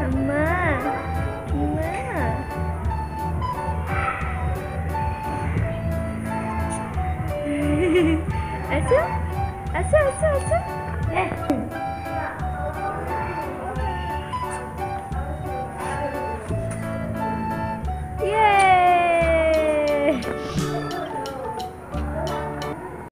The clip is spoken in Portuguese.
Irmã, irmã. Assim, assim, assim, assim.